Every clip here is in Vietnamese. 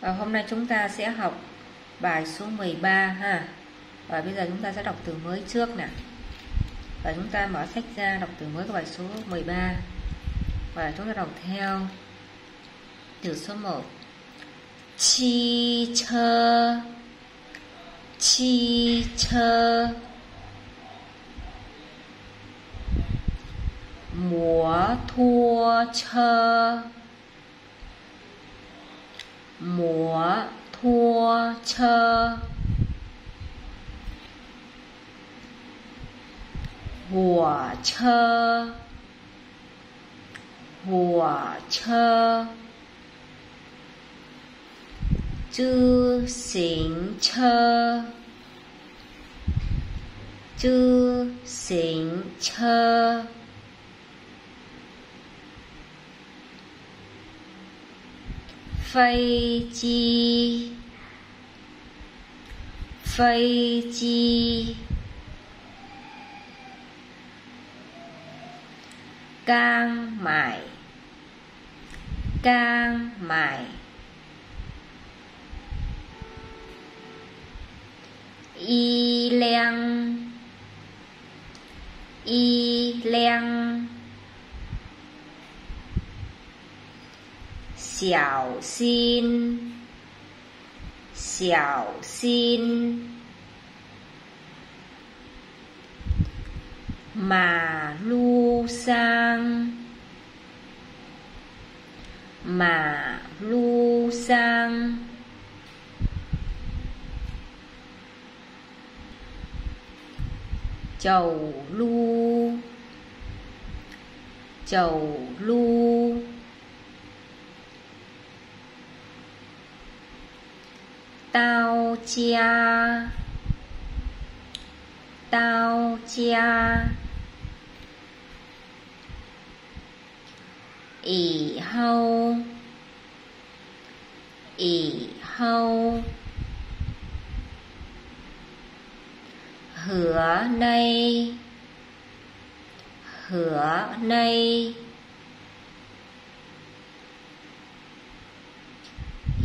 à, hôm nay chúng ta sẽ học bài số 13 ha. Và bây giờ chúng ta sẽ đọc từ mới trước nè. Và chúng ta mở sách ra đọc từ mới của bài số 13 và chúng ta đọc theo từ số 1 chi chơ chi chơ. Mùa thua chơ múa thua chơ. Hùa chơ. Hùa chơ. Chư xính chơ. Chư xính chơ. Phay chi. Phay chi. Cang mải cang mải y leng. Y leng. 小心，小心。马路上，马路上，走路，走路。 Tao chia. Tao chia. Ỷ hâu. Ỷ hâu. Hứa nay. Hứa nay.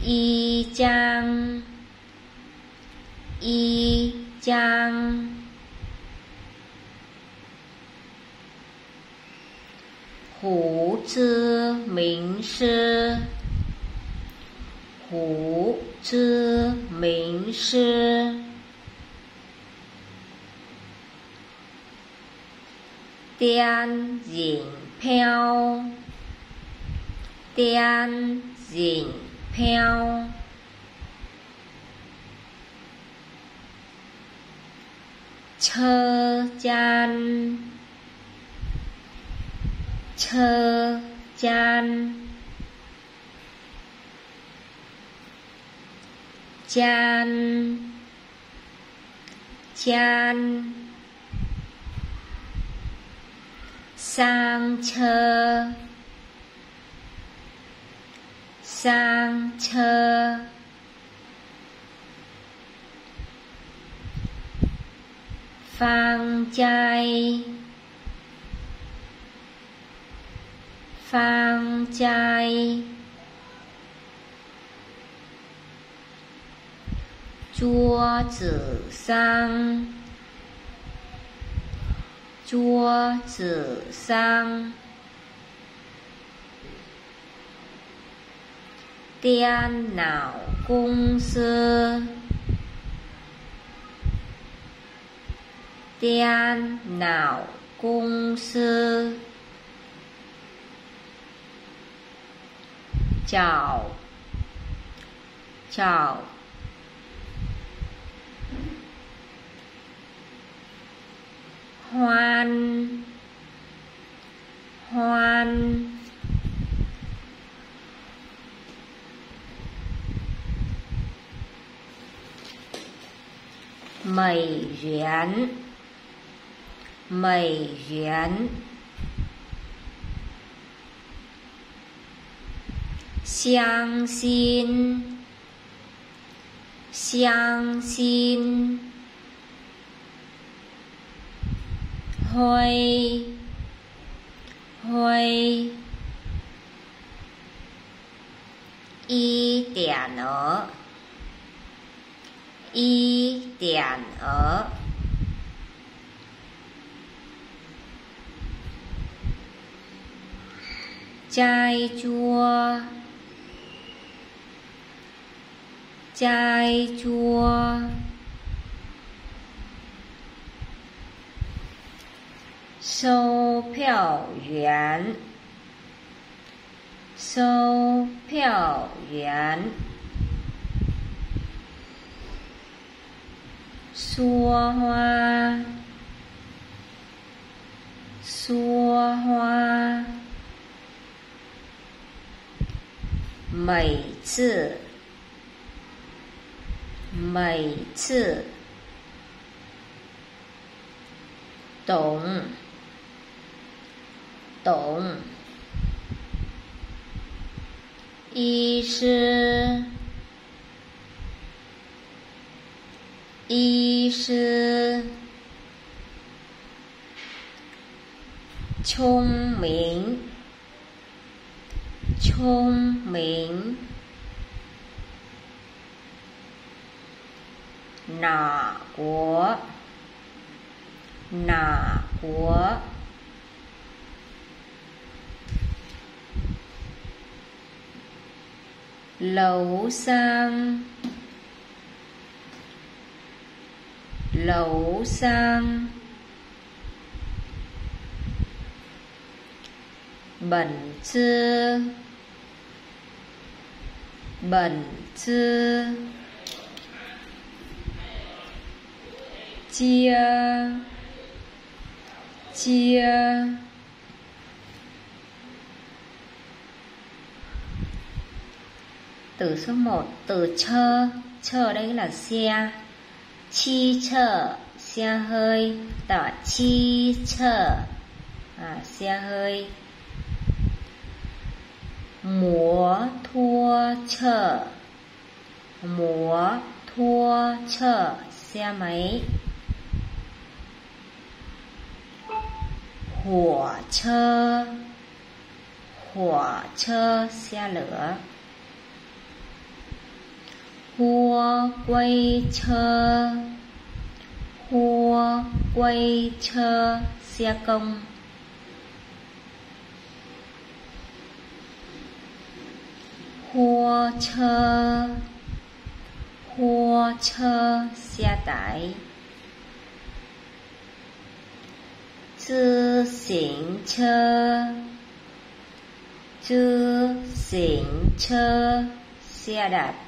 Y chang y chang hủ chư minh sư hủ chư minh sư tiên dĩnh phiêu tiên dĩnh phiêu chơ chan. Chơ chan. Chan. Chan. Sang chơ. Sang chơ. Phan Chai. Phan Chai. Chúa tử sang. Chúa tử sang. Tiên nào Cung sư tiên nào cung sư? Chào. Chào. Hoan. Hoan. Mày duyễn 美元，相信，相信，会，会，一点儿，一点儿。chai chua. Chai chua. Sâu phiểu yuán sâu phiểu yuán xua hoa. Xua hoa. 每次，每次。懂。懂，医师，医师，聪明，聪明，哪国，哪国？lẩu sang lẩu sang bẩn chư bẩn chư. Chia. Chia. Từ số 1 từ chơ. Chơ đây là xe. Chi chơ Xe hơi. Tỏ chi chơ. À, Xe hơi. Múa thua chở. Múa thua chở. Xe máy. Hỏa chơ. Hỏa chơ Xe lửa. Hua quay chơ. Hua quay chơ xe công. Hua chơ hua chơ xe tải tư chơ tư chơ xe đạp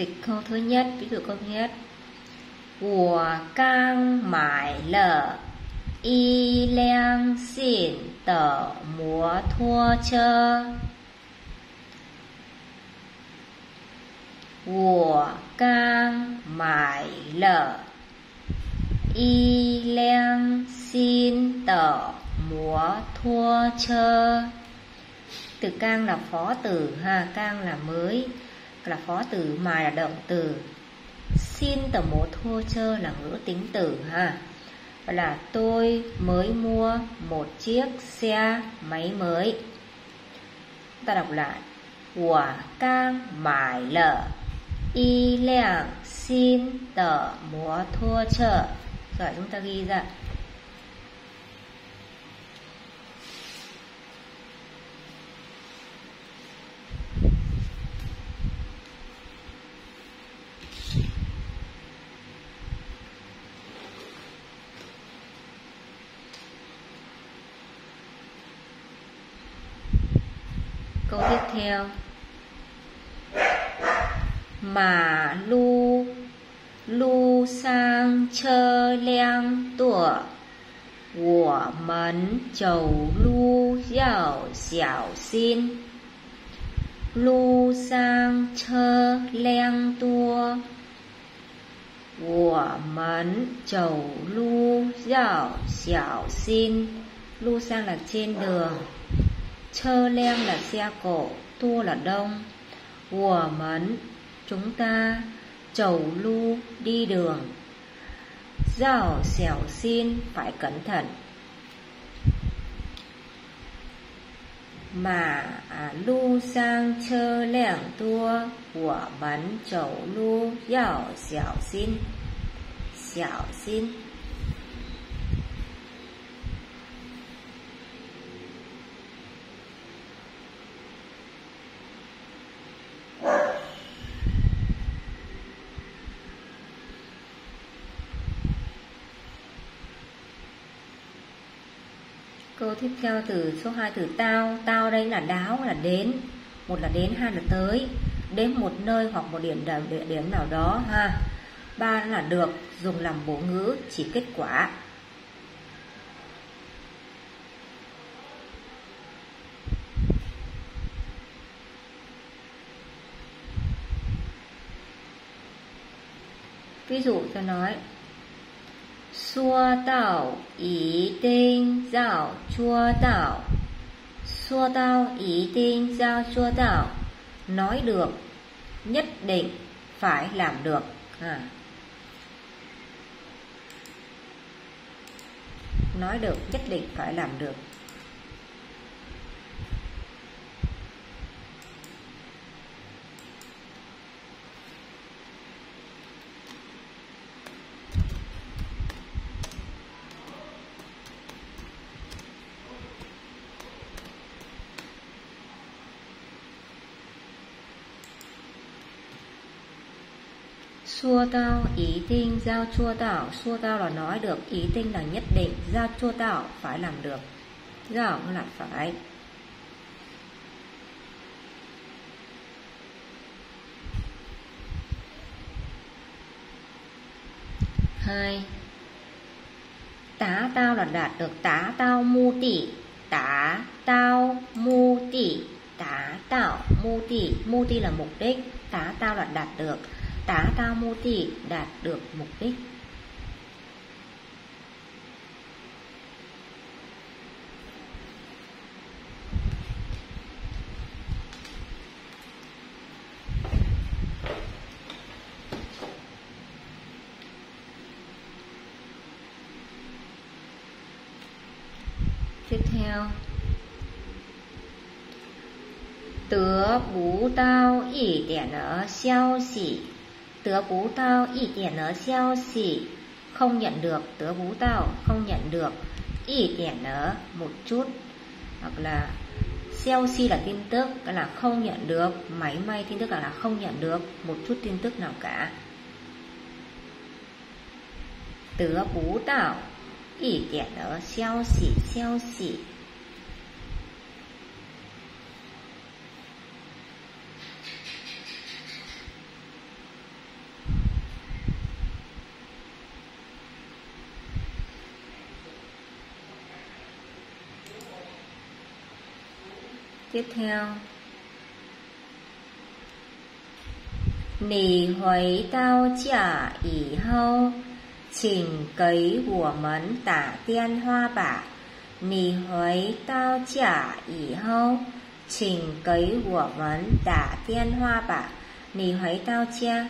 dịch câu thứ nhất, ví dụ câu nhất. Của cang mải lợ y liang xỉn tờ múa thua chơ. Của cang mải lợ y liang xin tờ múa thua chơ. Từ cang là phó tử ha, cang là mới là phó từ mà là động từ xin tờ mố thô chơ là ngữ tính từ, ha. Là tôi mới mua một chiếc xe máy mới. Ta đọc lại. Quả cang mải lở y lẻng xin tờ múa thua chở rồi chúng ta ghi ra. tiếp theo. Mà lu lu sang chơ leng tủa, của mến chầu lu giảo xảo xin. Lu sang chơ leng tua của mến chầu lu giảo xảo xin. Lu sang là trên đường. Chơ leng là xe cổ, tua là đông. Của mấn chúng ta chầu lu đi đường. Rào xẻo xin phải cẩn thận. Mà à, lu sang chơ leng tua Của mấn chầu lu Yào xẻo xin. Xẻo xin. Câu tiếp theo từ số 2 từ tao Tao đây là đáo là đến. Một là đến, hai là tới. Đến một nơi hoặc một điểm địa điểm nào đó ha. Ba là được Dùng làm bổ ngữ chỉ kết quả. Ví dụ tôi nói 说到一定要做到说到一定要做到nói được nhất định phải làm được à. nói được nhất định phải làm được Xua tao, ý tinh giao chua tạo Xua tao là nói được, Ý tinh là nhất định. Giao chua tạo phải làm được. Giao là phải. Hai. Tá tao là đạt được. Tá tao mu tỷ Tá tao mu tỷ Tá tạo mu tỷ Mu tỷ là mục đích. Tá tao là đạt được tá tao mô tỉ đạt được mục đích. Tiếp theo tớ bú tao ỉ điểm ở xiao xỉ tớ bú tao y tiền ở xeo xỉ. Không nhận được. Tớ bú tao không nhận được. Y tiền ở một chút. Hoặc là xeo xi là tin tức là không nhận được. Máy may tin tức là không nhận được. Một chút tin tức nào cả. Tớ bú tao y tiền ở xeo xỉ xeo xỉ. Tiếp theo. Nì huấy tao trả ý hâu. Chỉnh cấy của mấn tả tiên hoa bả. Nì huấy tao trả ý hâu. Chỉnh cấy của mấn tả tiên hoa bả. Nì huấy tao cha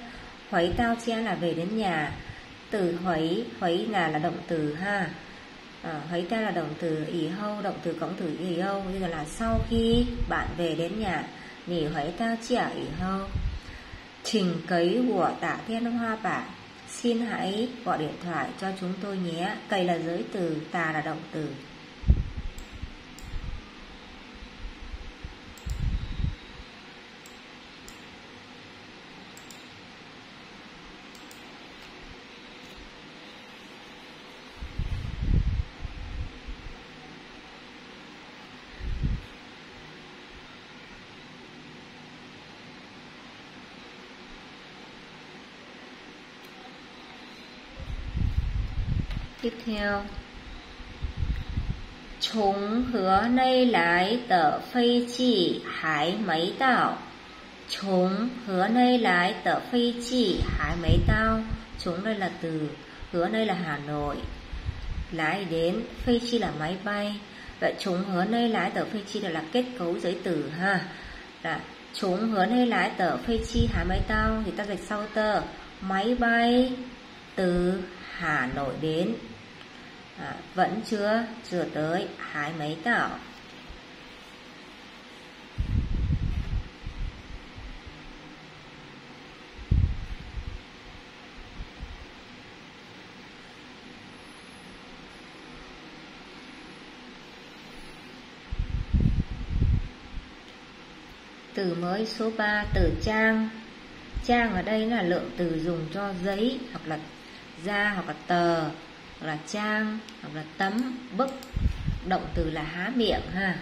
Huấy tao cha là về đến nhà. Từ huấy, huấy là là động từ ha à, hấy ta là động từ ý hâu động từ cộng từ ý hâu như là sau khi bạn về đến nhà nỉ hấy ta chia ý hâu. Trình cấy của tạ thiên hoa bả xin hãy gọi điện thoại cho chúng tôi nhé. Cầy là giới từ tà là động từ. Tiếp theo. Chúng hứa nay lái tờ phi chi hải mấy tao? Chúng hứa nay lái tờ phi chi hải mấy tao? Chúng đây là từ hứa đây là hà nội. Lái đến phi chi là máy bay. Vậy chúng hứa nay lái tờ phi chi là, là kết cấu giới từ ha. Là chúng hứa nay lái tờ phi chi hải mấy Tao thì ta dịch sau tờ. Máy bay từ Hà Nội đến à, vẫn chưa chưa tới hai mấy tàu từ mới số 3 từ trang. Trang ở đây là lượng từ dùng cho giấy hoặc là da hoặc là tờ hoặc là trang, hoặc là tấm bức, động từ là há miệng ha.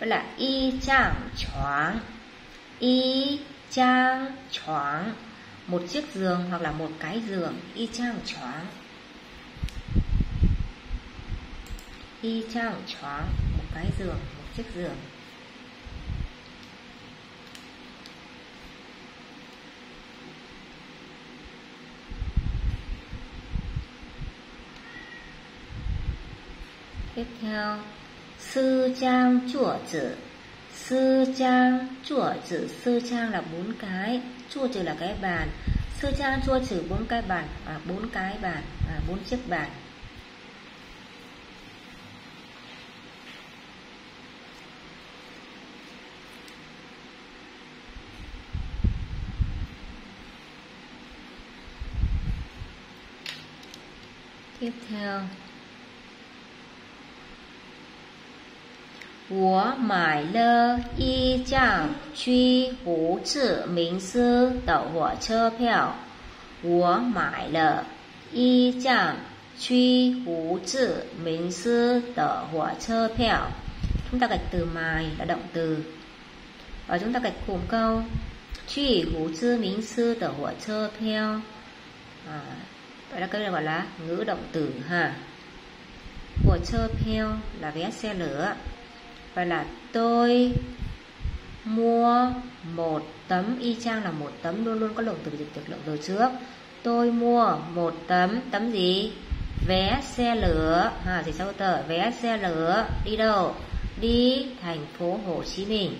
Đó là y trang choáng, y trang choáng, một chiếc giường hoặc là một cái giường, y trang choáng. Y trang choáng, một cái giường, một chiếc giường. Tiếp theo, sư trang chùa chữ. Sư trang chùa chữ. Sư trang là bốn cái. Chùa chữ là cái bàn. Sư trang chùa chữ bốn cái bàn à bốn cái bàn à bốn chiếc bàn. Tiếp theo 我买了一张去胡志明市的火车票。我买了一张去胡志明市的火车票。Chúng ta gạch từ mài là động từ và chúng ta gạch cùng câu truy hú chư minh sư tờ火车票 à, vậy là cái này gọi là ngữ động từ ha 火车票 là vé xe lửa vậy là tôi mua một tấm y chang là một tấm luôn luôn có lượng từ dịch được lượng từ trước. Tôi mua một tấm tấm gì? Vé xe lửa. À thì sao tờ vé xe lửa đi đâu? Đi thành phố Hồ Chí Minh.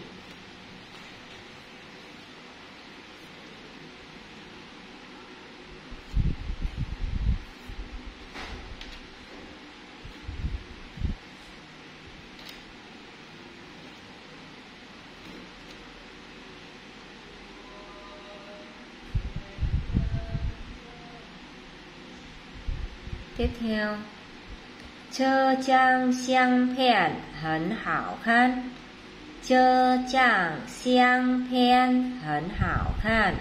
Theo. Chơ trang xiang phèn hẳn hảo khan. Chơ trang xiang phèn hẳn hảo khan.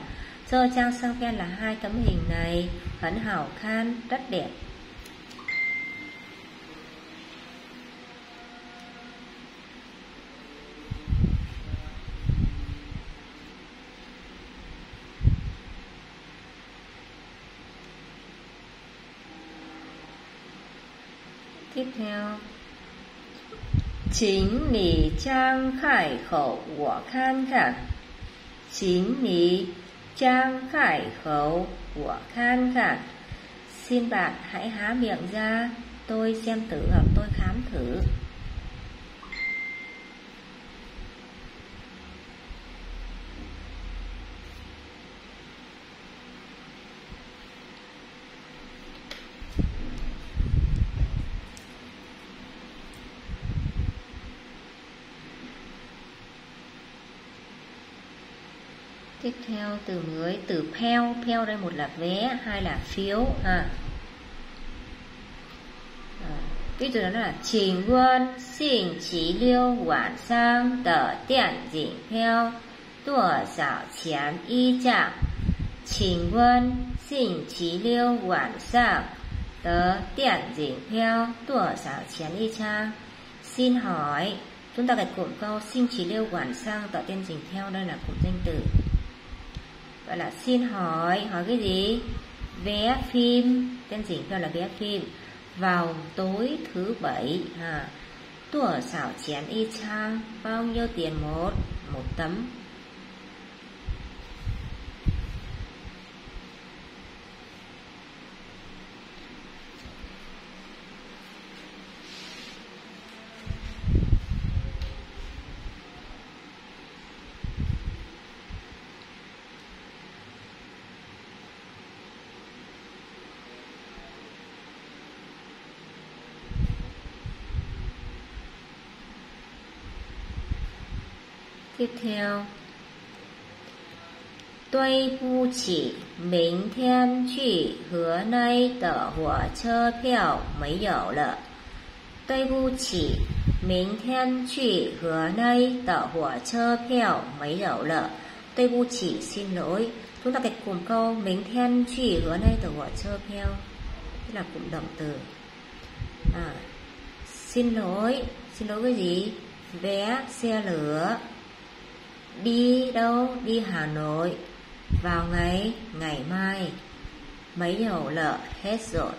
Chơ trang xiang phèn là hai tấm hình này Hẳn hảo khan, rất đẹp. Chính nì trang khẩu của khan Chính nì trang khẩu của khan Xin bạn hãy há miệng ra, Tôi xem thử hoặc tôi khám thử. tiếp theo, từ mới từ peo peo đây một là vé, hai là phiếu, ha. Ờ, Ví dụ đó là xin quân xin chỉ lưu quản sang tờ điện dịnh peo tùa xảo chén y trạng trình quân xin chỉ liêu quản sang tờ điện dịnh peo tùa xảo chén y trang xin hỏi, chúng ta gạch cụm câu xin chỉ lưu quản sang tờ tiên dịnh theo đây là cụm danh từ gọi là xin hỏi hỏi cái gì? Vé phim tên gì? Theo là vé phim. Vào tối thứ bảy à, tủa xảo chén y chang bao nhiêu tiền một một tấm? Tiếp theo. Tuy bu chỉ mình thiên chỉ hứa nay tờ hỏa chơ phiểu mấy dậu lợ. Tuy bu chỉ mình thiên chỉ hứa nay tờ hỏa chơ phiểu mấy dậu lợ. Tuy bu chỉ xin lỗi Chúng ta kịch cùng câu mình thiên chỉ hứa nay tờ hỏa chơ phiểu. Tức là cụm động từ. À, Xin lỗi Xin lỗi cái gì? Vé xe lửa. Đi đâu? Đi Hà Nội. Vào ngày Ngày mai. Mấy dầu lợ? Hết rồi.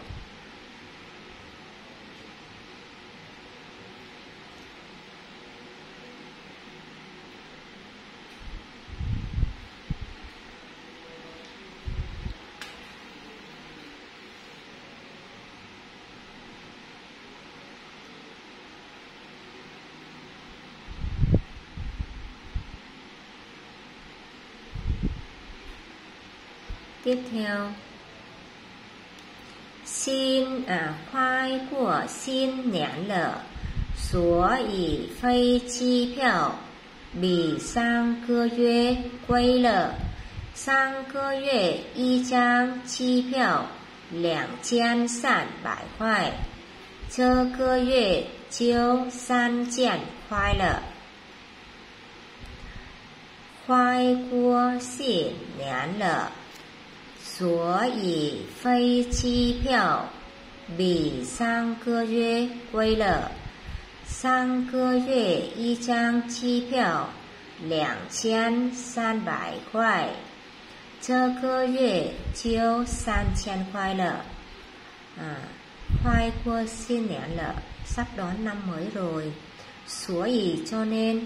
tiếp theo xin à khoai của xin nhãn lợ所以飞机票比上个月贵了。上个月一张机票两千三百块，这个月就三千块了。快过新年了。 所以飞机票比上个月贵了。上个月一张机票两千三百块，这个月就三千块了。À, khoai qua xin nhãn lợ sắp đón năm mới rồi.所以 cho nên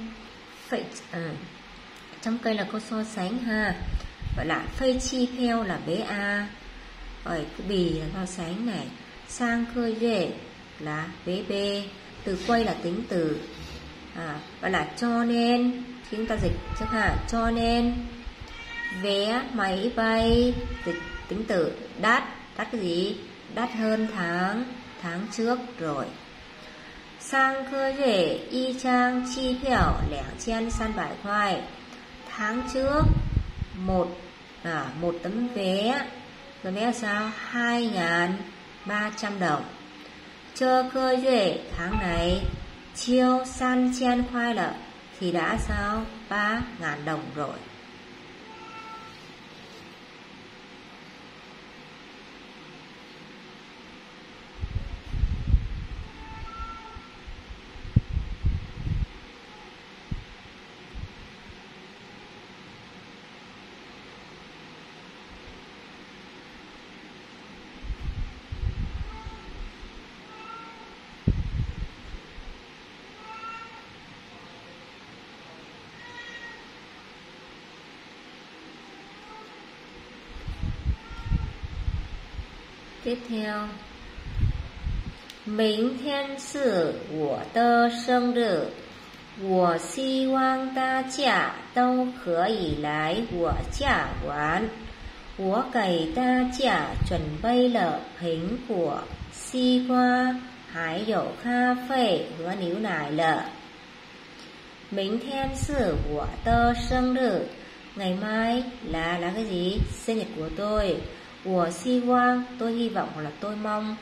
phải à, trong cây là câu so sánh ha gọi là phây chi theo là bé a. Rồi cái bì là so sánh này sang khơi dễ là bé b từ quay là tính từ. À, gọi là cho nên chúng ta dịch chắc hả cho nên vé máy bay dịch tính từ đắt đắt cái gì? Đắt hơn tháng tháng trước rồi. Sang cơ dễ y chang chi theo lẻ chen san bài khoai tháng trước một. À, một tấm vé. Rồi vé sao hai ngàn ba trăm đồng. Cho cơ duệ tháng này chiêu san chen khoai lợ thì đã sao ba ngàn đồng rồi. tiếp theo. Mình thiên sử của tơ sân rự, Của si hoang ta trả Tâu khở ý lái, của trả quán, Của cầy ta trả chuẩn bây lợ hình của si qua Hải dậu kha phê hứa níu nải lợ. Mình thiên sử của tơ sân rự, Ngày mai là là cái gì? Sinh nhật của tôi. Của si quang, tôi hy vọng hoặc là tôi mong.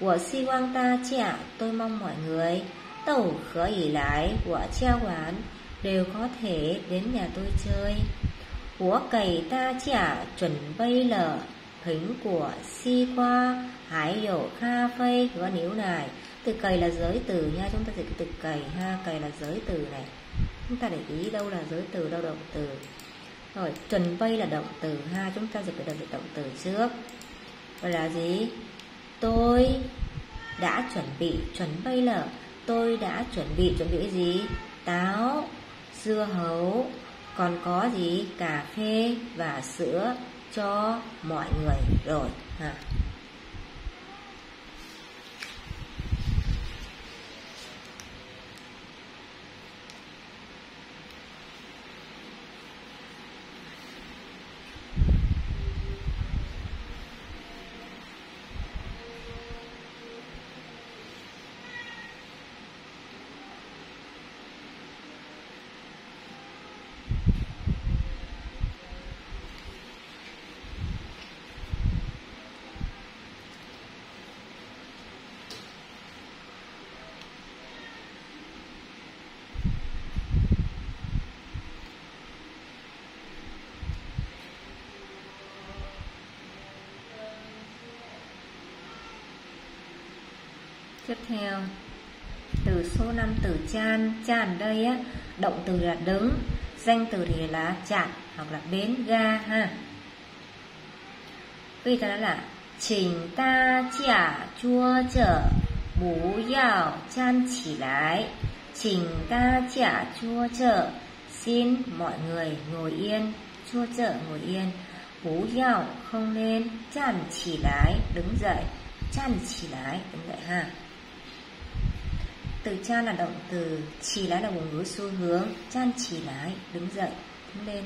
Của si quang ta chả, tôi mong mọi người. Tẩu khở lái của cha quán. Đều có thể đến nhà tôi chơi. Của cầy ta chả chuẩn bây lở Thính của si qua Hái dỗ kha phây Gõ níu Từ cầy là giới từ nha. Chúng ta dịch từ cầy ha. Cầy là giới từ này. Chúng ta để ý đâu là giới từ đâu động từ. Rồi, chuẩn bay là động từ ha, chúng ta dịch cái động, động từ trước. rồi là gì? Tôi đã chuẩn bị, chuẩn bay là tôi đã chuẩn bị, chuẩn bị gì? Táo, dưa hấu, còn có gì? Cà phê và sữa cho mọi người rồi ha. Số 5 từ chan chan đây á, động từ là đứng, danh từ thì là chặn hoặc là bến ga, ha. Vì giờ là chỉnh ta trả chua chở, bú yào chan chỉ lại. Chỉnh ta trả chua chở, xin mọi người ngồi yên, chua chở ngồi yên. Bú yào không nên, chan chỉ lại, đứng dậy, chan chỉ lại, đứng dậy, ha từ cha là động từ, chỉ lái là vùng ngữ xu hướng, chan chỉ lái, đứng dậy, đứng lên.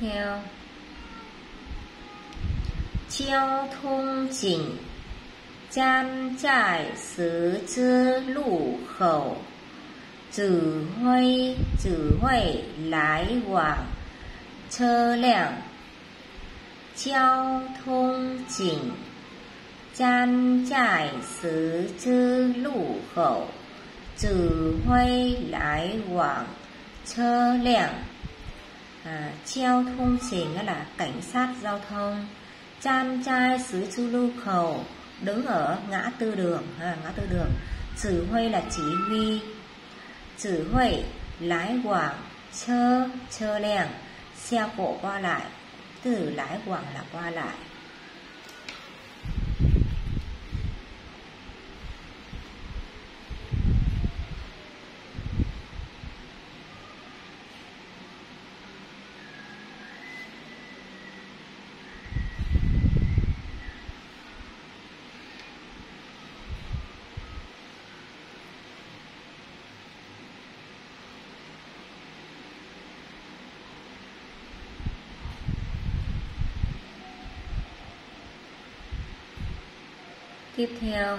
听交通警站在十字路口指挥指挥来往车辆交通警站在十字路口指挥来往车辆 à, treo thông chỉnh là cảnh sát giao thông. Chan trai xứ chu lưu khẩu đứng ở ngã tư đường à, ngã tư đường. Chỉ huy là chỉ huy. Chỉ huy lái quảng chơ chơ lèng xe cộ qua lại từ lái quảng là qua lại. Tiếp theo.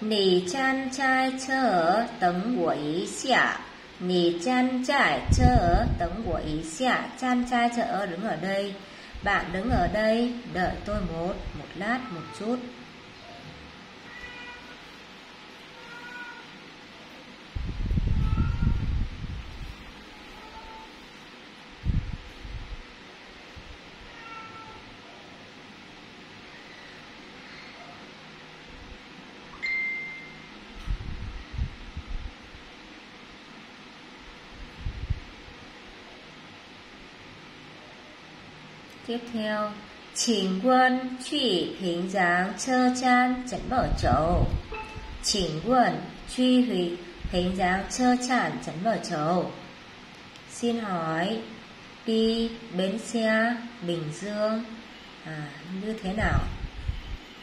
Nì chan chai chơ tấn của ý xả Nì chan chai chơ tấn của ý xả Chan chai chơ đứng ở đây. Bạn đứng ở đây, Đợi tôi một Một lát, một chút. Tiếp theo, Chỉnh quân truy hình dáng chơ chan dẫn mở chậu Chỉnh quân truy hủy hình dáng chơ chan chắn mở chậu Xin hỏi, đi bến xe Bình Dương à, như thế nào?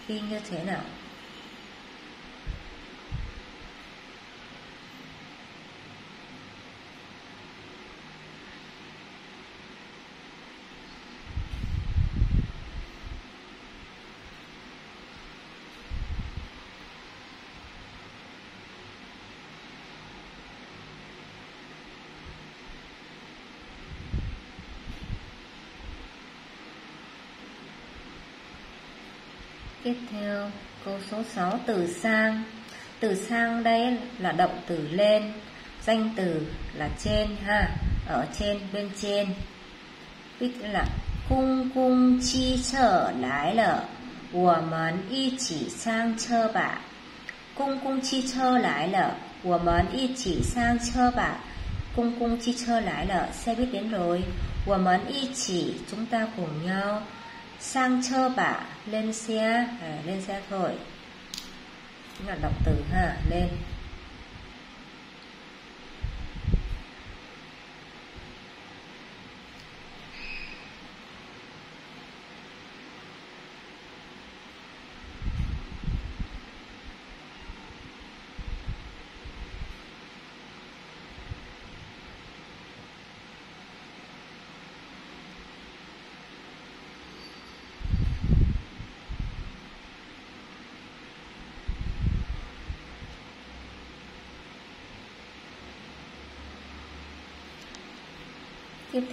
Đi như thế nào? Tiếp theo, câu số 6 từ sang. Từ sang đây là động từ lên, danh từ là trên ha, ở trên, bên trên. Biết là cung cung chi trở lái lở của món y chỉ sang chơ bạ. Cung cung chi chơ lái lở của món y chỉ sang chơ bạ. Cung cung chi chơ lái lở, xe buýt đến rồi. Của món y chỉ chúng ta cùng nhau sang chơ bạ lên xe à, lên xe thôi. Chúng là động từ ha lên.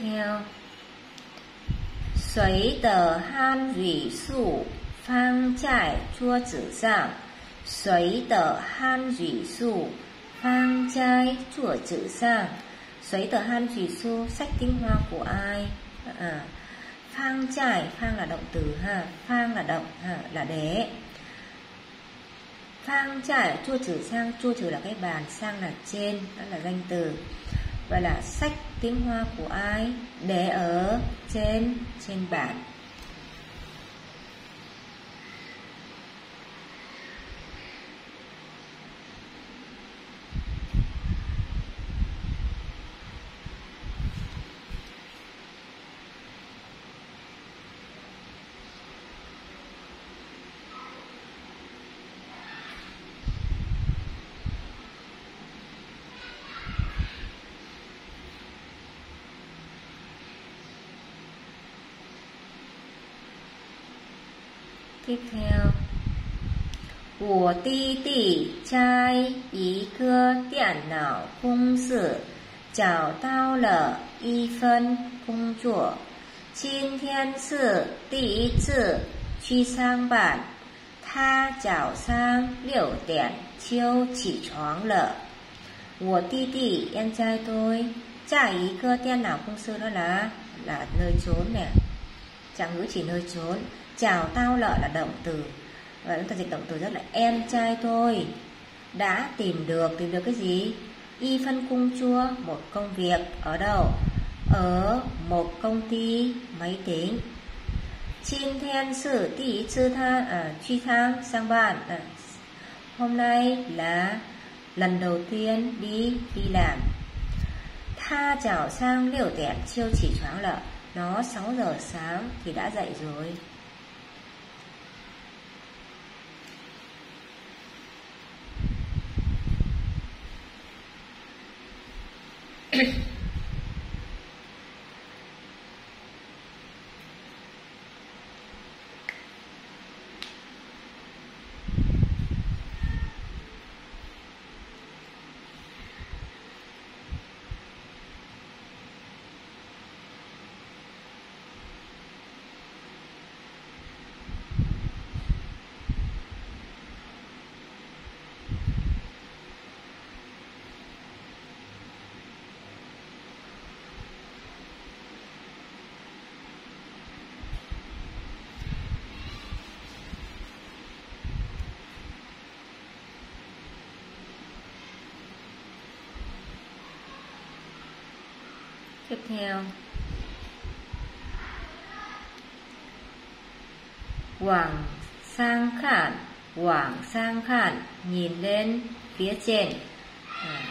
theo. Xoáy tờ han rỉ sụ Phang trải chua chữ giảng xoáy tờ han rỉ sụ Phang trai chua chữ giảng xoáy tờ han rỉ sụ Sách tinh hoa của ai? À, Phang trải Phang là động từ ha Phang là động ha, là đế. Phang trải chua chữ sang Chua chữ là cái bàn Sang là trên Đó là danh từ. Vậy là sách tiếng Hoa của ai? Để ở trên trên bàn. tiếp theo. Của ti tỷ trai, ý cơ điện não công sự. Chào tao lở, y phân công chủ Xin thiên sự tỷ tử truy sang bản. Tha chào sang liễu điện chiêu chỉ choáng lở. Của ti tỷ em trai tôi. Trả ý cơ tiên nào công sư đó là Là nơi trốn nè. Chẳng ngữ chỉ nơi trốn. Chào tao lợi là động từ. Và chúng ta dịch động từ rất là em trai thôi. Đã tìm được Tìm được cái gì? Y phân cung chua Một công việc. Ở đâu? Ở một công ty máy tính. Xin thiên sử tỷ sư tha à, Truy thang sang bạn. À, Hôm nay là lần đầu tiên đi đi làm. Tha chào sang liều tẻn chiêu chỉ choáng lợ. Nó 6 giờ sáng thì đã dậy rồi. tiếp theo. Quảng sang khản Quảng sang khản Nhìn lên phía trên. À,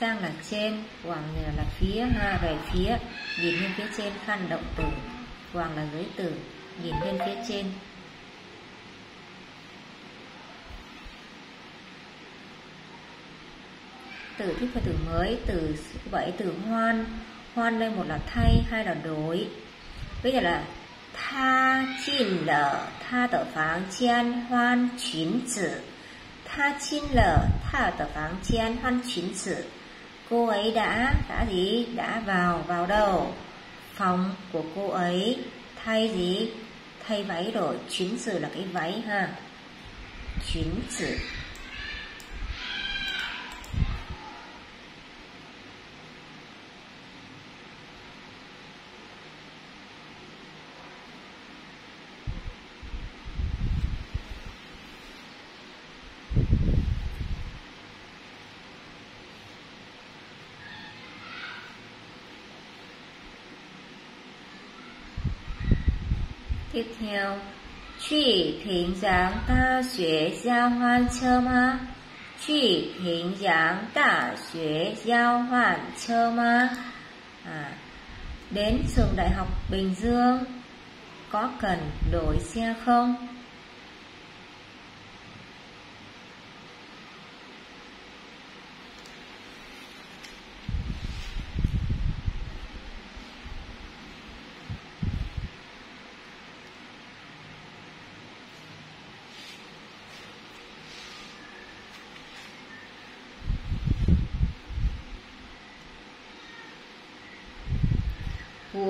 Sang là trên Quảng là phía ha Về phía Nhìn lên phía trên khăn động từ. Quảng là dưới từ Nhìn lên phía trên. Từ thích và từ mới từ bảy từ hoan hoan đây một là thay, hai là đối. Bây giờ là tha chín lở, tha tờ phán jian hoan chín zi tha chín lở, tha tờ phán jian hoan chín zi cô ấy đã đã gì? Đã vào vào đâu? Phòng của cô ấy, thay gì? Thay váy rồi chín zi là cái váy ha. Chín zi Tiếp theo, Truy Bình Giang Đại Xuế Giao Hoan Chơ Ma. Truy Bình Giang Đại Xuế Giao Hoan Chơ Ma. À, Đến trường Đại học Bình Dương Có cần đổi xe không?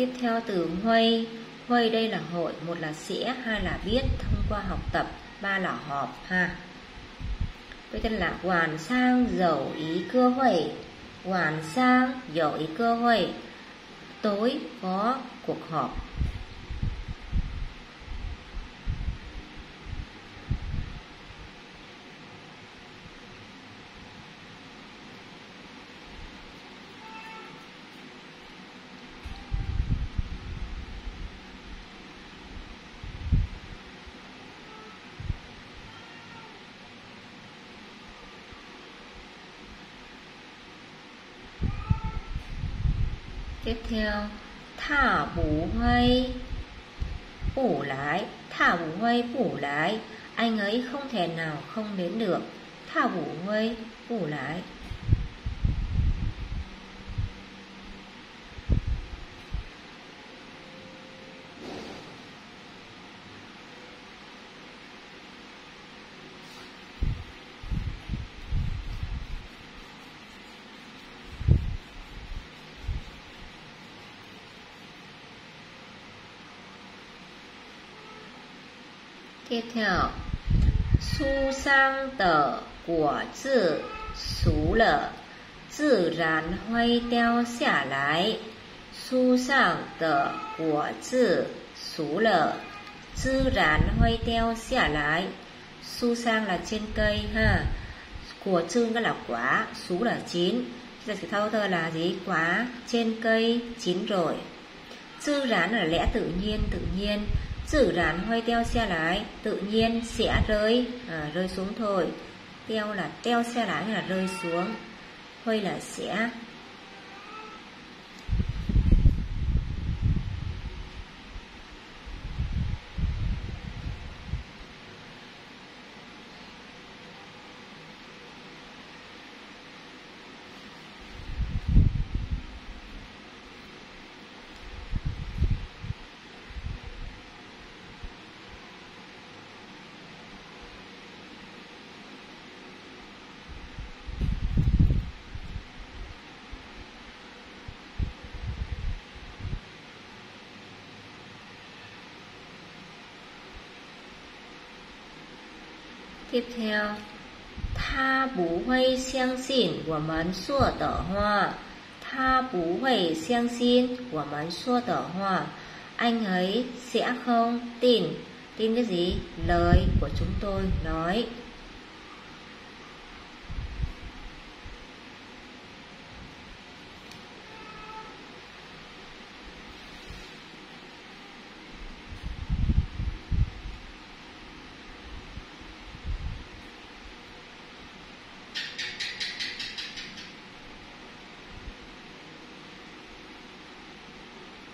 tiếp theo từ Huy Huy đây là hội, một là sẽ, hai là biết, thông qua học tập, ba là họp ha. Với tên là hoàn sang dầu ý cơ hội Hoàn sang dầu ý cơ hội Tối có cuộc họp theo Thả bù huây Bù lái Thả bù huây bù lái. Anh ấy không thể nào không đến được. Thả bù huây bù lái. Tiếp theo, Su sang tờ của tự xú lở tự rán hoay đeo xả lái. Su sang tờ của tự xú lở tự rán hoay đeo xả lái. Su sang là trên cây ha. Của chưng là quả, xú là chín. Giờ thì thâu thơ là gì? Quá trên cây chín rồi. Tự rán là lẽ tự nhiên, tự nhiên Sử rán hơi teo xe lái Tự nhiên sẽ rơi à, Rơi xuống thôi. Teo là teo xe lái là rơi xuống? Hơi là sẽ Tiếp theo, Tha bú huy xiang xin của mến xua tở hoa. Tha bú huy xiang xin của mến xua tở hoa. Anh ấy sẽ không tin. Tin cái gì? Lời của chúng tôi nói.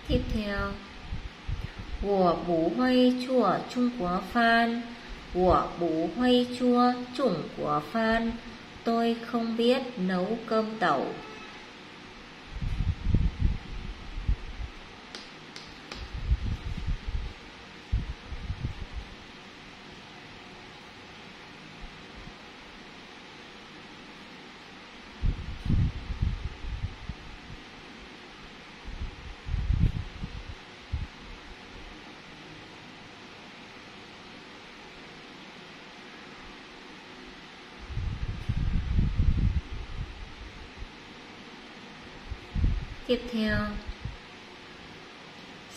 Tiếp theo, 我不会做中国饭，我不会做中国饭，tôi không biết nấu cơm tàu. Tiếp theo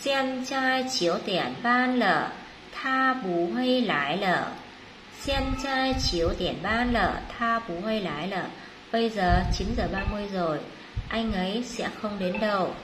Xem trai chiếu tiền ban lở Tha bú huy lái lở Xem trai chiếu tiền ban lở Tha bú huy lái lở Bây giờ 9 giờ 30 rồi, Anh ấy sẽ không đến đâu.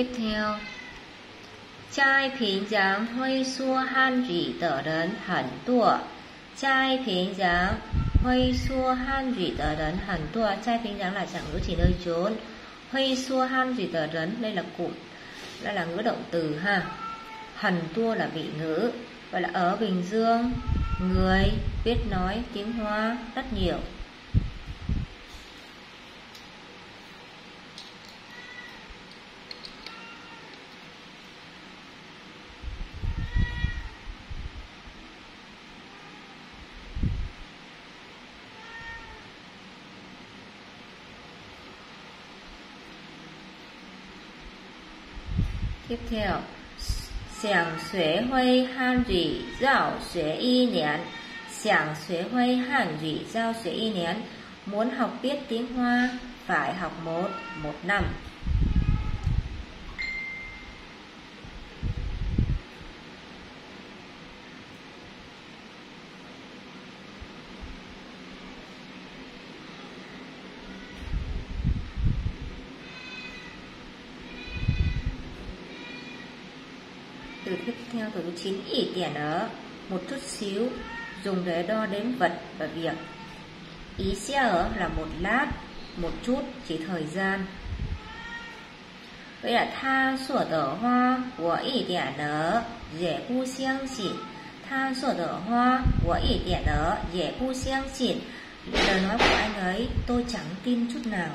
tiếp theo, Trai bình giáng huy xua han rỉ tờ đến hẳn tùa Trai bình giáng huy xua han rỉ tờ đến hẳn tùa Trai bình giáng là trạng ngữ chỉ nơi trốn. Huy xua han rỉ tờ đến Đây là cụm, Đây là ngữ động từ ha. Hẳn tua là vị ngữ Vậy là ở Bình Dương. Người biết nói, tiếng Hoa rất nhiều. Theo, Sàng xuế huy hàn rỉ giao xuế y nén Sàng xuế huy hàn rỉ giao xuế y nén Muốn học biết tiếng Hoa phải học một, một năm từ tiếp theo từ 9 tiền ở. Một chút xíu, dùng để đo đếm vật và việc. Ý xe ở là một lát, một chút, chỉ thời gian. Vậy là tha sửa tờ hoa của ý tiền ở dễ bu xiang xịn. Tha sửa tờ hoa của ý tiền ở dễ bu xiang xịn. Lời nói của anh ấy, tôi chẳng tin chút nào.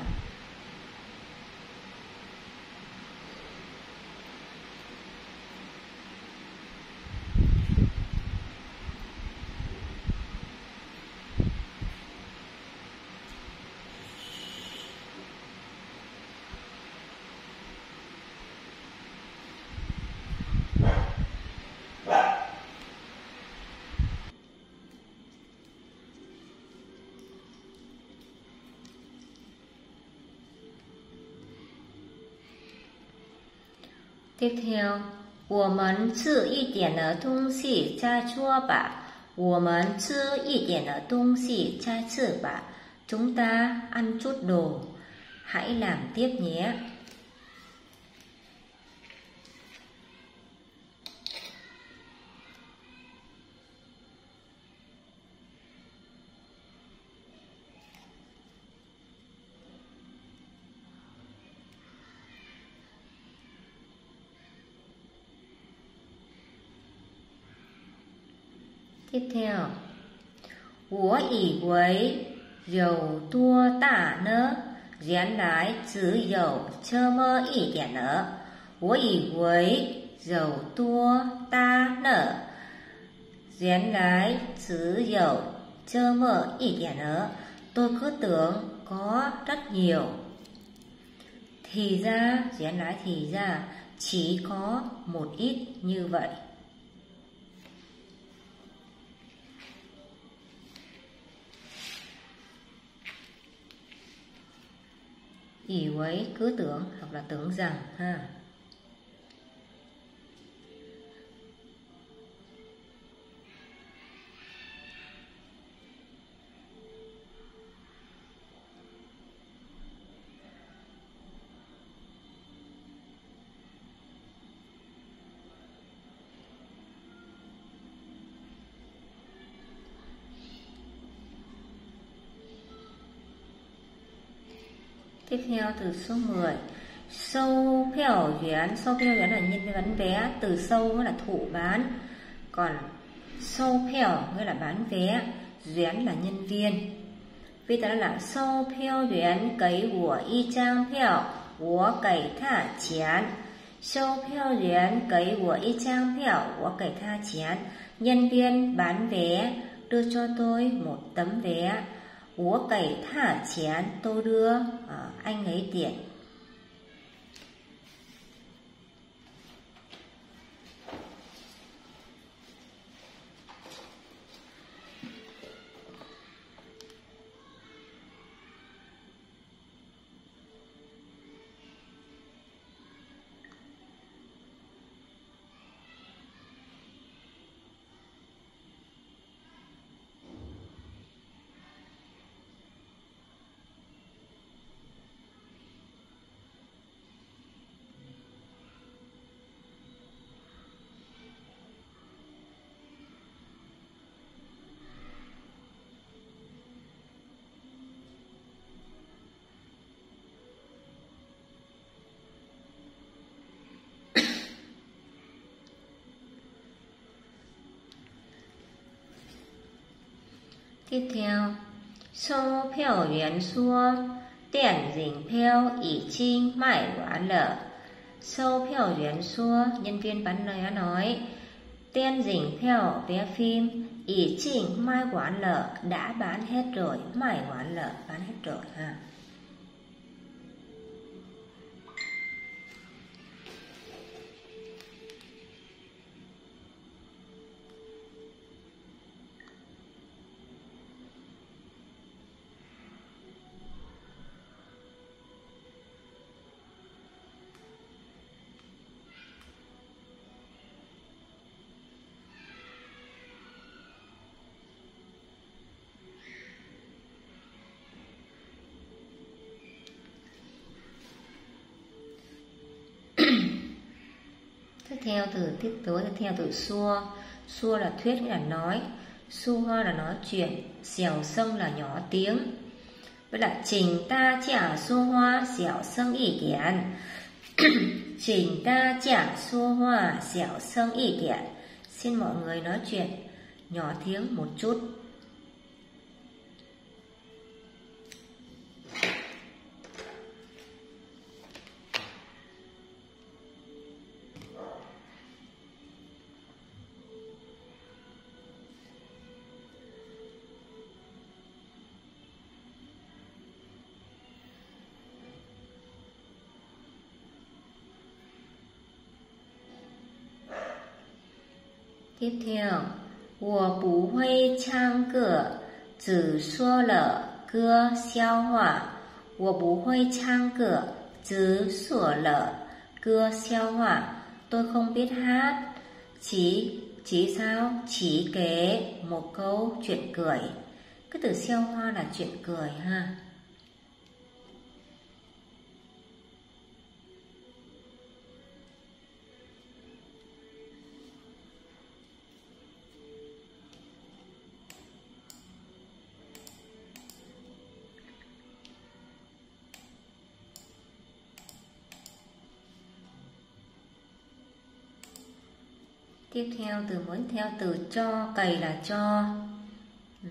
接 theo，我们吃一点的东西再说吧。我们吃一点的东西再吃吧。Chúng ta ăn chút đồ, hãy làm tiếp nhé. tiếp theo. Wo yi tua ta nơ, rian lái chỉ you chơ mơ yi điển nơ. Wo yi wei you tua ta nơ, rian lái chỉ you chơ mơ yi điển nơ. Tôi cứ tưởng có rất nhiều. Thì ra, rian lái thì ra, chỉ có một ít như vậy. 以为 cứ tưởng hoặc là tưởng rằng ha. Tiếp theo từ số 10 Sâu phèo duyán Sâu phèo duyán là nhân viên bán vé, Từ sâu là thụ bán Còn sâu phèo nghĩa là bán vé Duyán là nhân viên. Vì ta là sâu phèo duyán cấy của y trang phèo, Của cấy thả chán. Sâu phèo duyán cấy của y trang phèo, Của cấy thả chán. Nhân viên bán vé, đưa cho tôi một tấm vé. 我给他钱都 đưa à, anh ấy tiền tiếp theo số phiếu yuan xua điện dình phiếu Ý trinh mãi Quá lợ số phiếu yuan xua nhân viên bán vé nói tiền dình phiếu vé phim Ý trinh mai quán lợ đã bán hết rồi mãi quán lợ bán hết rồi ha. Tiếp theo từ, tiếp tới tiếp theo từ xua. Xua là thuyết nghĩa là nói? Xua là nói chuyện xèo sông là nhỏ tiếng. Với là trình ta trả xua hoa xèo sông ý kiến trình ta trả xua hoa xèo sông ý kiến xin mọi người nói chuyện nhỏ tiếng một chút. Tiếp theo, 我不会唱歌，只说了歌笑话。我不会唱歌，只说了歌笑话。Tôi không biết hát, chỉ chỉ sao chỉ kể một câu chuyện cười. Cái từ xeo hoa là chuyện cười ha. Tiếp theo, từ muốn theo từ cho, cày là cho. Ừ.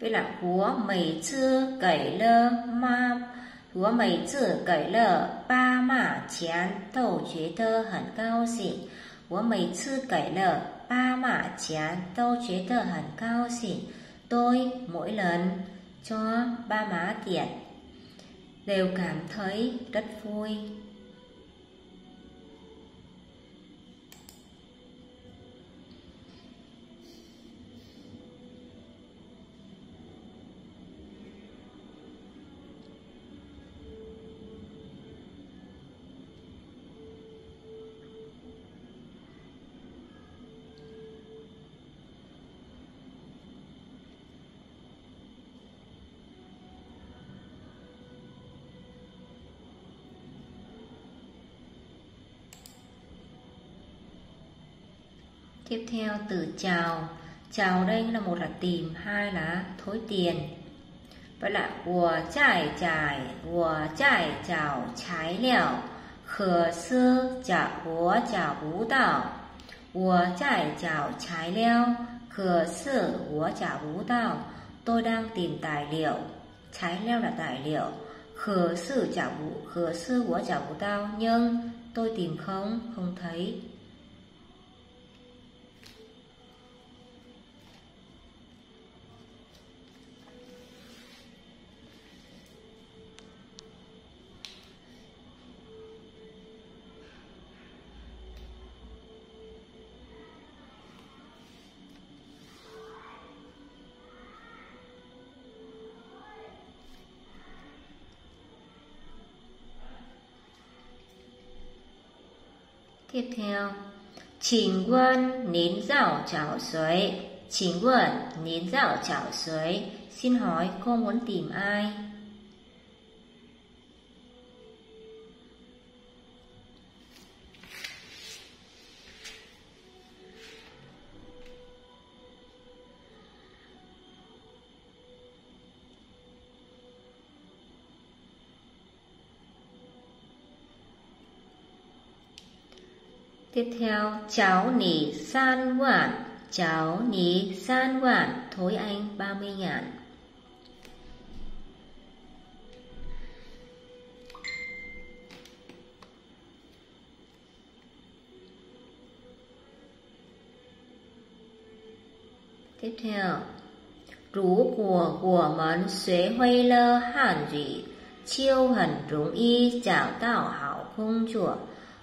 với là húa mày chưa cày lơ ma húa mày chưa cày lơ ba mạ chán tổ chế thơ hẳn cao xịn húa mày chưa cày lơ ba mạ chán tổ chế thơ hẳn cao xịn, tôi mỗi lần cho ba má tiền đều cảm thấy rất vui. Tiếp theo, từ chào. Chào đây là một là tìm, Hai là thối tiền. Vậy là Wo chạy chạy Wo chạy chào trái liệu Khờ sư chả wo chả vũ đạo Wo chạy chào trái liệu Khờ sư wo chả vũ đạo Tôi đang tìm tài liệu. Trái leo là tài liệu. Khờ sư chả vũ Khờ sư của chả vũ đạo Nhưng tôi tìm không Không thấy. Tiếp theo, Trình quân nín rảo chảo suối Trình quân nín rảo chảo suối Xin hỏi cô muốn tìm ai? Tiếp theo, cháu nỉ san quản cháu nỉ san vạn thối anh 30 ngàn. Tiếp theo, Rú của của mẫn xuế huy lơ hàn rỉ, chiêu hẳn rúng y chào tạo hảo không chùa.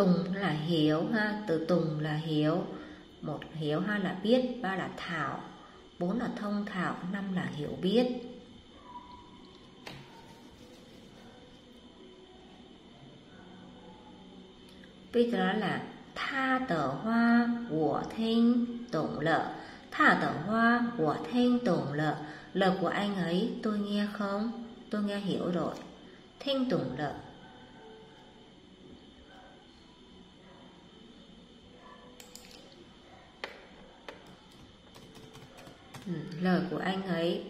Tùng là hiếu ha, từ tùng là hiếu Một hiếu hai là biết, ba là thảo, bốn là thông thạo, năm là hiểu biết. Bây giờ là tha tờ hoa của thanh tổng lợ Tha tờ hoa của thanh tổng lợ lợ của anh ấy tôi nghe không? Tôi nghe hiểu rồi Thanh tổng lợ Ừ, lời của anh ấy.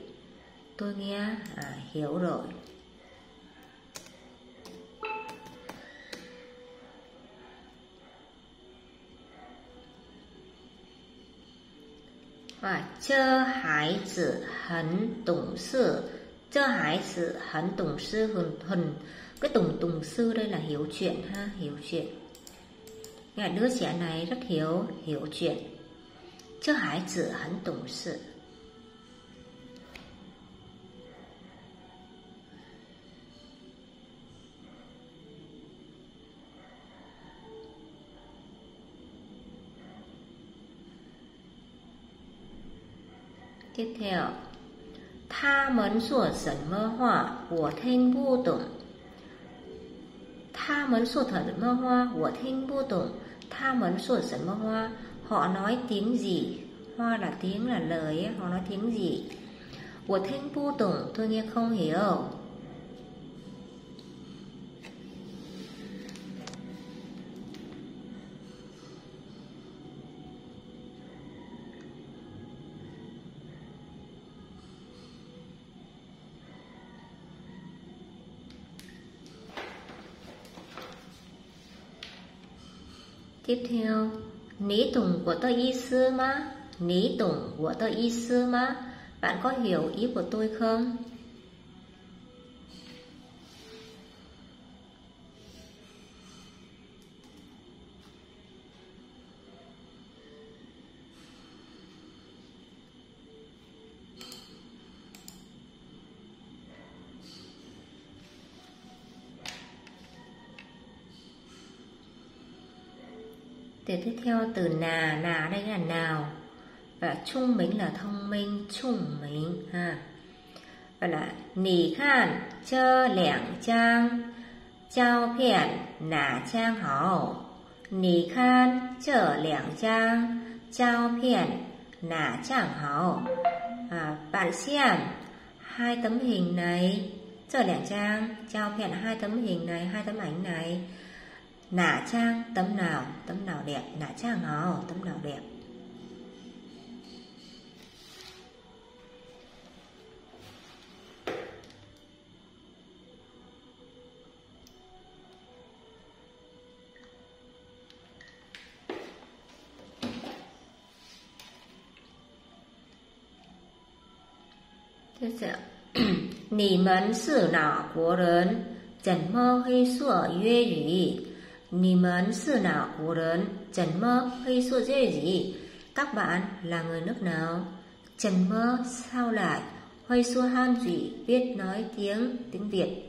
Tôi nghe à, hiểu rồi. À, chơ hải tử hấn tổng sư. Chơ hải tử hấn tổng sư hùn hùn cái tổng tổng sư đây là hiểu chuyện ha hiểu chuyện. Nghe đứa trẻ này rất hiểu hiểu chuyện. Chơ hải tử hấn tổng sư. Tiếp theo, tha mấn sủa sẩn mơ hoa, của thanh vô tổng. Tha mấn sủa thần mơ hoa, của thanh vô tổng. Tha mấn sủa sẩn mơ hoa, họ nói tiếng gì? Hoa là tiếng là lời, họ nói tiếng gì? Của thanh vô tổng tôi nghe không hiểu. Tiếp theo, Ní tùng của tôi y sư má? Ní tùng của tôi y sư má? Bạn có hiểu ý của tôi không? Tiếp theo từ nà, nà đây là nào? Và trung minh là thông minh, trung minh ha. Và là nì khan, chơ lẻng trang trao phiền, nà trang hảo. Nì khan, chơ lẻng trang trao phiền, nà trang hảo. À, Bạn xem hai tấm hình này chơ lẻng trang, trao phiền hai tấm hình này, hai tấm ảnh này nả trang, tấm nào tấm nào đẹp? Nả trang nào? Tấm nào đẹp? Tiếp theo Nì mấn sử nọ của rớn Trần mơ hy sủa yue yỉ 你们是哪国人? Trần mơ hay xua dê gì? Các bạn là người nước nào? Trần mơ sao lại? Hay xua han gì biết nói tiếng tiếng Việt?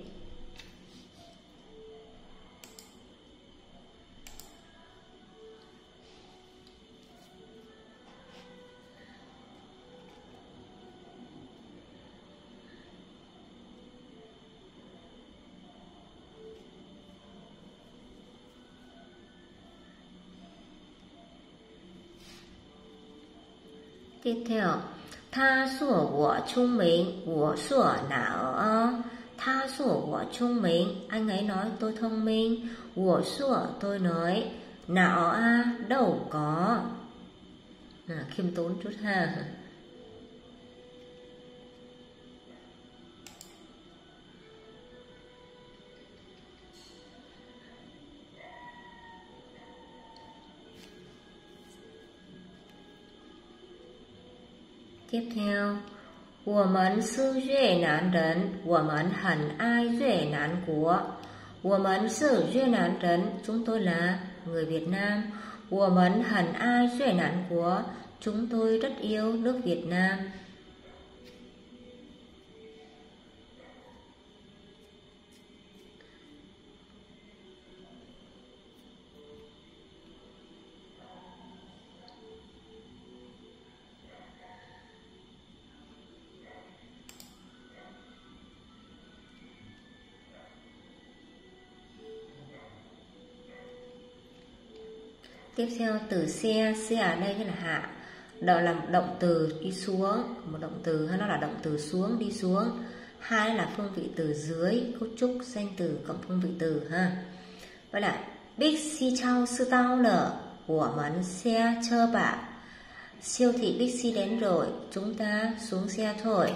tiếp theo tha sủa của trung mình của sủa nào ơ? Tha sủa của trung mình anh ấy nói tôi thông minh của sủa tôi nói nào a đâu có. À, khiêm tốn chút ha. Tiếp theo, 我们是越南人，我们很爱越南国。我们是越南人, chúng tôi là người Việt Nam. 我们很爱越南国, chúng tôi rất yêu nước Việt Nam. Tiếp theo từ xe xe ở đây là hạ đó là một động từ đi xuống, một động từ hay nó là động từ xuống, đi xuống. Hai là phương vị từ dưới, cấu trúc, danh từ cộng phương vị từ, ha. Vậy là big si chao sư tao lở của món xe chơ bạ. Siêu thị Bixi đến rồi, chúng ta xuống xe thôi.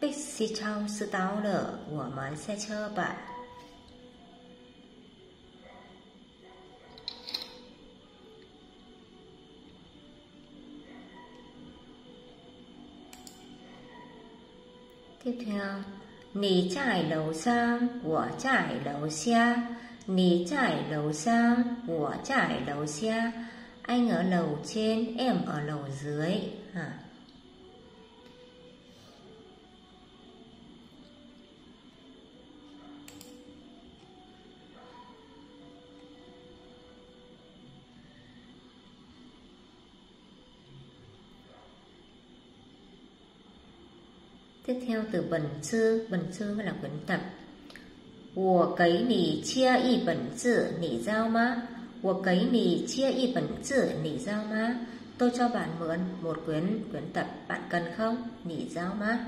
Bixi chao sư tao lở của món xe chơ bạ. Tiếp theo, Nì trải lầu sang, của trải lầu xe Nì trải lầu sang, của trải lầu xe Anh ở lầu trên, em ở lầu dưới. À. Tiếp theo từ bẩn chư, bẩn chư là quyển tập. Wo cấy nì chia y bẩn chữ, nì giao ma. Wo cấy nì chia y bẩn chữ, nì giao ma. Tôi cho bạn mượn một quyển quyển tập, bạn cần không? Nì giao ma.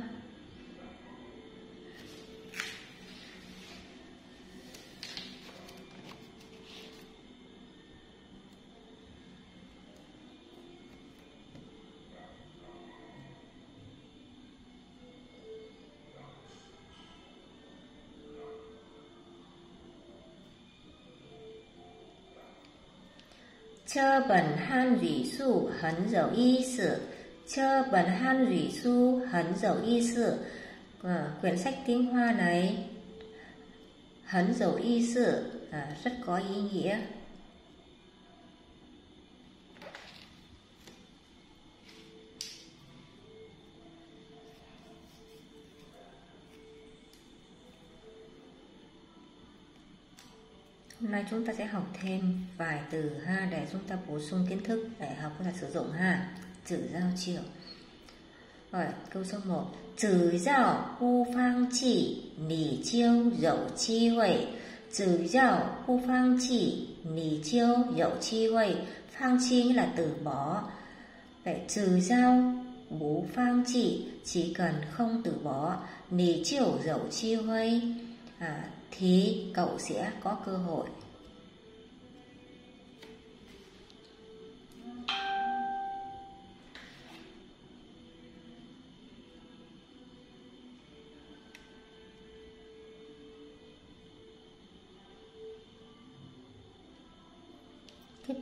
这本汉语书很有意思。这本汉语书很有意思。À, quyển sách tiếng Hoa này hấn dầu y sự à, rất có ý nghĩa Hôm nay chúng ta sẽ học thêm vài từ ha để chúng ta bổ sung kiến thức để học có thể sử dụng ha. Chữ giao chiều. Rồi, câu số 1. Chữ giao khu phang chỉ, nì chiêu dậu chi huệ. Chữ giao khu phang chỉ, nì chiêu dậu chi huệ. Phang chi nghĩa là từ bỏ. Vậy trừ giao bố phang chỉ chỉ cần không từ bỏ nì chiều dậu chi huệ à, thì cậu sẽ có cơ hội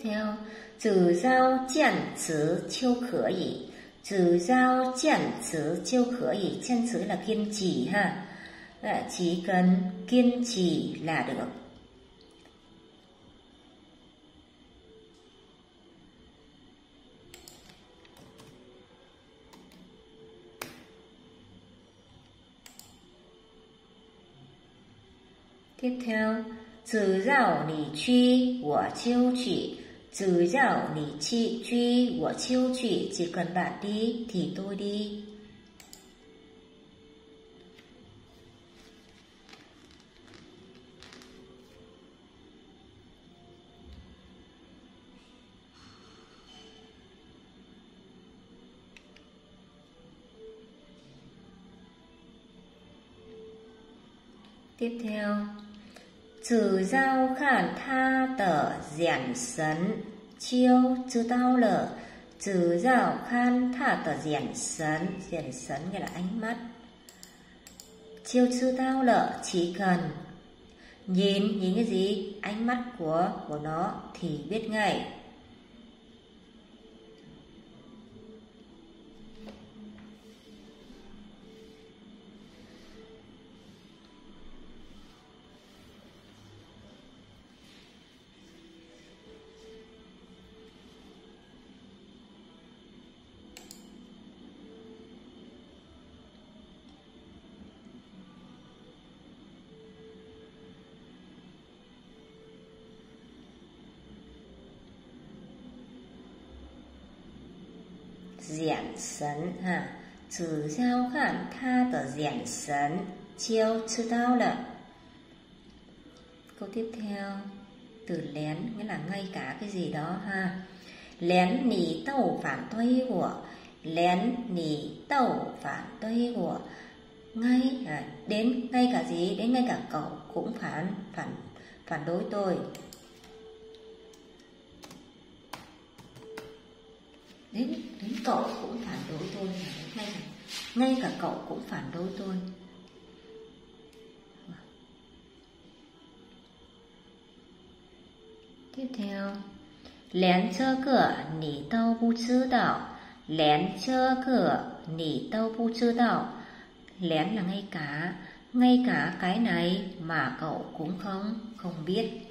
theo, chữ giao kiện词就可以，chữ giao kiện词就可以，kiện词là kiên trì ha. Chỉ cần kiên trì là được. Tiếp theo, 只要你去，我就去； Chứ dạo lý chị truy của chiêu chị Chỉ cần bạn đi, thì tôi đi. Tiếp theo. 只要看他的眼神就知道了只要看他的眼神眼神nghĩa là ánh mắt 就知道了 chỉ cần nhìn nhìn cái gì ánh mắt của của nó thì biết ngay Diện sấn ha 只要看他的眼神就知道了 Câu tiếp theo Từ lén nghĩa là ngay cả cái gì đó ha Lén nỉ tàu phản đối của Lén nỉ tàu phản đối của ngay à, đến ngay cả gì đến ngay cả cậu cũng phản phản phản đối tôi Đến đến cậu cũng phản đối tôi. Ngay cả ngay cả cậu cũng phản đối tôi. Tiếp theo, lén chơ cửa nỉ đâu bu chư đạo lén chơ cửa nỉ đâu bu chư đạo lén là ngay cả ngay cả cái này mà cậu cũng không không biết.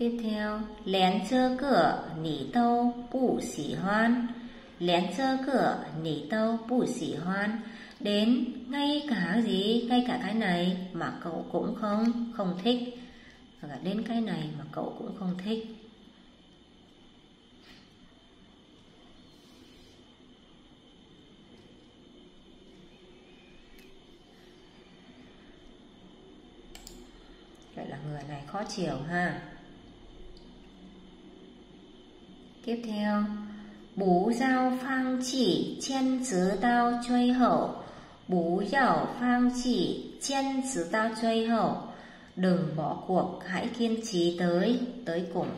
Tiếp theo, lén chơ cửa, nỉ tâu, bù xỉ hoan. Lén chơ cửa, nỉ tâu, bù xỉ hoan. Đến ngay cả gì, ngay cả cái này mà cậu cũng không, không thích. Và đến cái này mà cậu cũng không thích. Vậy là người này khó chịu ha. Tiếp theo, Bú giao phang chỉ Chân chữ đao truy hậu. Bú dạo phang chỉ Chân chữ đao truy hậu. Đừng bỏ cuộc, Hãy kiên trì tới Tới cùng.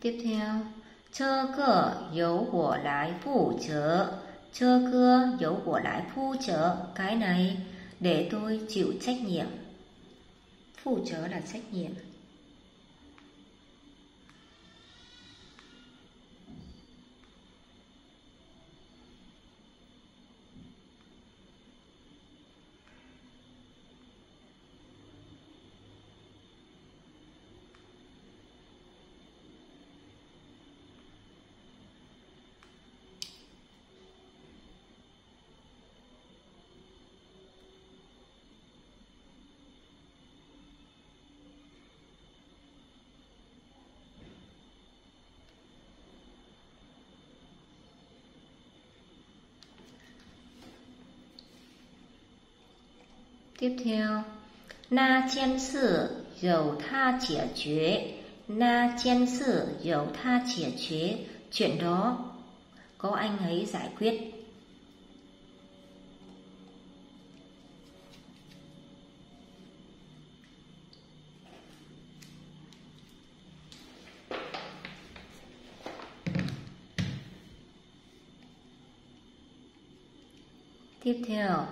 Tiếp theo, chơ cơ dấu của lái phụ trợ chơ cơ dấu của lái phụ trợ cái này để tôi chịu trách nhiệm. Phụ trợ là trách nhiệm. Tiếp theo. Na chen sự, dầu tha chỉa chế. Na chen sự, dầu tha chỉa chế. Chuyện đó có anh ấy giải quyết. Tiếp theo.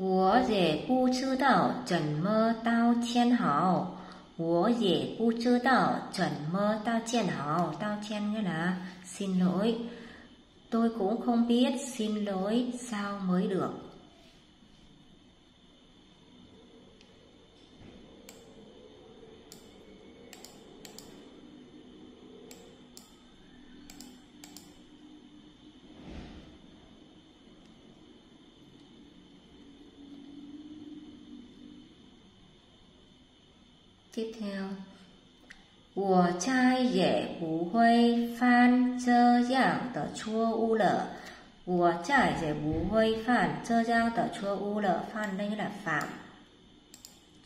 我也不知道怎么道歉好我也不知道怎么道歉好道歉nghĩa là xin lỗi tôi cũng không biết xin lỗi sao mới được Tiếp theo. Của trai dễ bú huy phan dơ giảng tờ chua u lở Của trai dễ bú huy phản dơ giang tờ chua u lở Phan đây là phạm.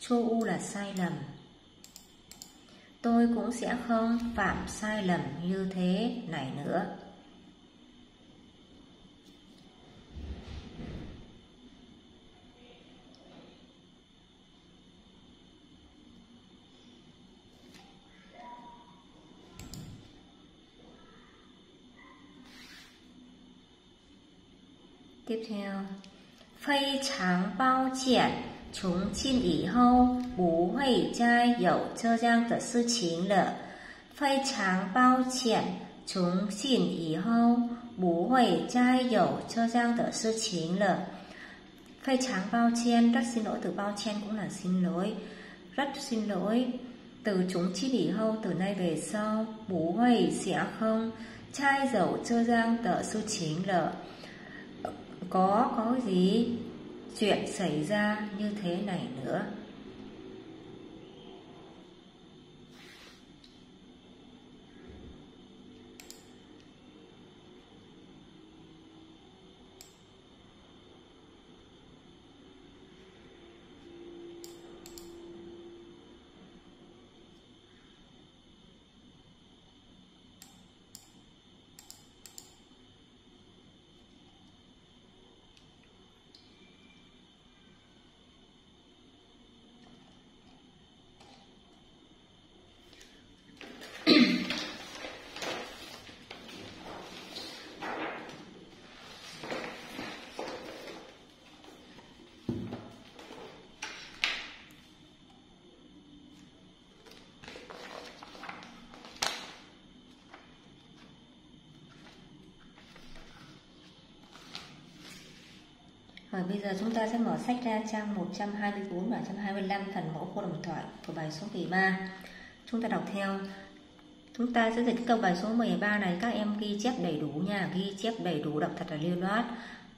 Chua u là sai lầm. Tôi cũng sẽ không phạm sai lầm như thế này nữa. tiếp theo. Phây tráng bao triển, chúng xin ý hâu, bú hủy trai dẫu chơ giang tờ sư chính lợ Phây tráng bao triển, chúng xin ý hâu, bú hủy trai dẫu chơ giang tờ sư chính lợ Phây tráng bao chen rất xin lỗi, từ bao chen cũng là xin lỗi. Rất xin lỗi, từ chúng chi bỉ hâu từ nay về sau, bú hủy sẽ không trai dầu chơ giang tờ sư chính lợ có có gì? Chuyện xảy ra như thế này nữa. Rồi bây giờ chúng ta sẽ mở sách ra trang 124 và 125 phần mẫu cô đồng thoại của bài số 13. Chúng ta đọc theo. Chúng ta sẽ dịch câu bài số 13 này các em ghi chép đầy đủ nha, ghi chép đầy đủ đọc thật là lưu loát.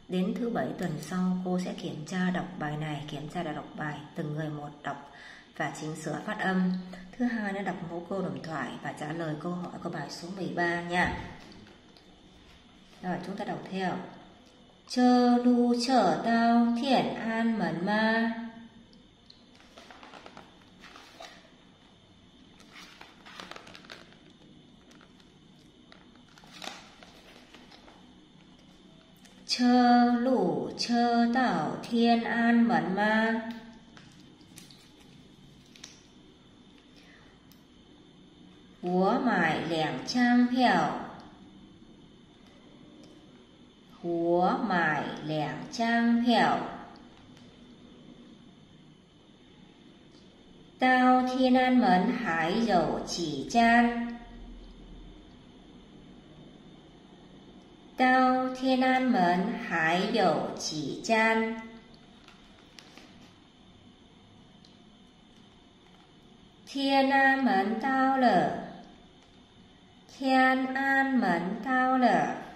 Đến thứ bảy tuần sau cô sẽ kiểm tra đọc bài này, kiểm tra là đọc bài từng người một đọc và chỉnh sửa phát âm. Thứ hai là đọc mẫu câu đồng thoại và trả lời câu hỏi của bài số 13 nha. Rồi chúng ta đọc theo chờ đu trở tao thiện an mẩn ma. Chờ đủ chờ tảo thiên an mẩn ma. Búa mải lẻng trang hẻo Húa, mải, lẻ, trang phẻo Tao thiên an mấn, hái dầu, chỉ chan. Tao thiên an mấn, hái dầu, chỉ chan. Thiên an mấn, tao lở. Thiên an mấn, tao lở.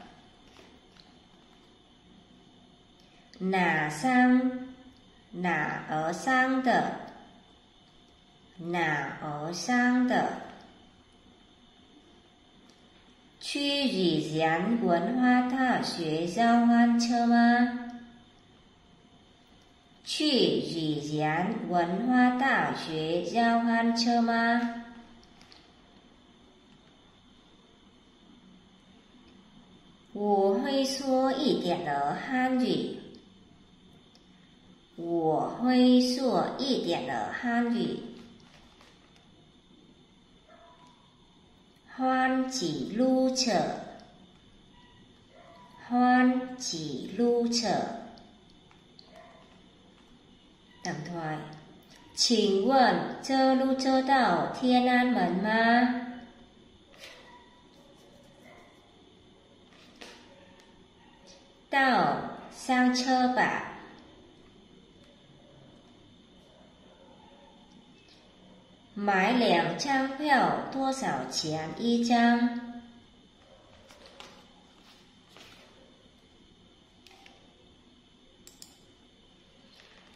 哪上哪儿上的哪儿上的？去语言文化大学交换车吗？去语言文化大学交换车吗？我会说一点的汉语。我会说一点的汉语。欢喜路车，欢喜路车。Đàm thoại 请问这路车到天安门吗？到，上车吧。买两张票多少钱一张？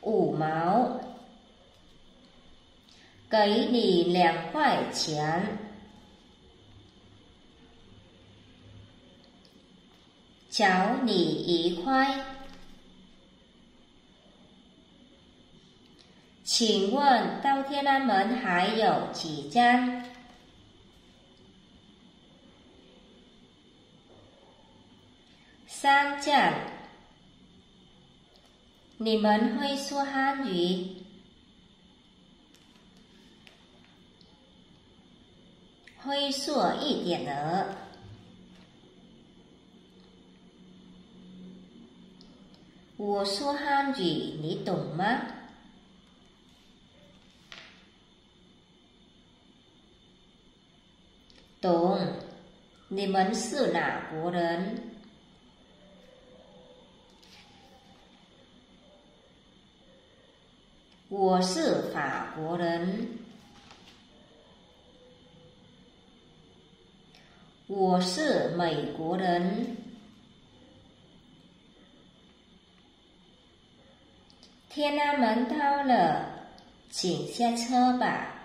五毛。给你两块钱，找你一块。 请问到天安门还有几站？三站。你们会说汉语？会说一点的。我说汉语，你懂吗？懂。你们是哪国人？我是法国人。我是美国人。天安门到了，请下车吧。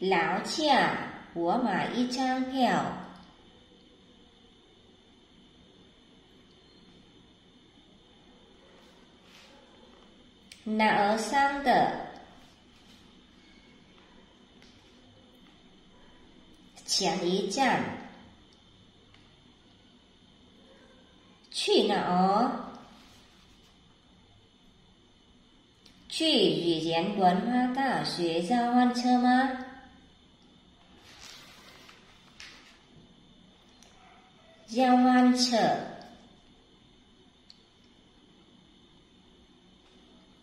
劳驾，我买一张票。哪儿上的？前一站。去哪儿？去语言文化大学交换车吗？giao an sở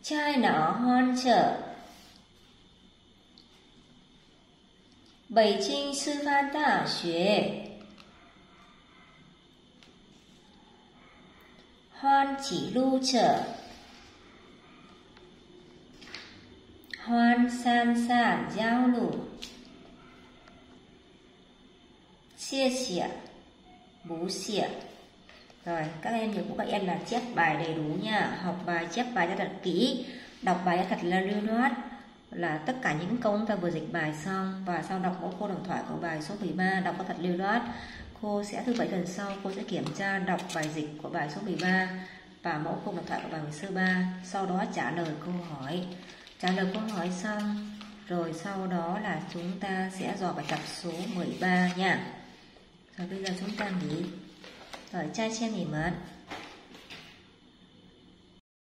chai nọ hoan sở Bảy Kinh Sư Phạm Đại Học Hoan Chỉ Lưu Trở. Hoan San Sản Giao Lưu 谢谢。Bú xỉa. Rồi, các em nhớ của các em là chép bài đầy đủ nha. Học bài, chép bài cho thật kỹ. Đọc bài cho thật là lưu loát. Là tất cả những câu chúng ta vừa dịch bài xong và sau đọc mẫu cô đồng thoại của bài số 13 đọc có thật lưu loát. Cô sẽ thứ bảy tuần sau, cô sẽ kiểm tra đọc bài dịch của bài số 13 và mẫu câu đồng thoại của bài sơ 3 sau đó trả lời câu hỏi. Trả lời câu hỏi xong, rồi sau đó là chúng ta sẽ dò bài tập số 13 nha. 好，现在我们来给大家介绍一下。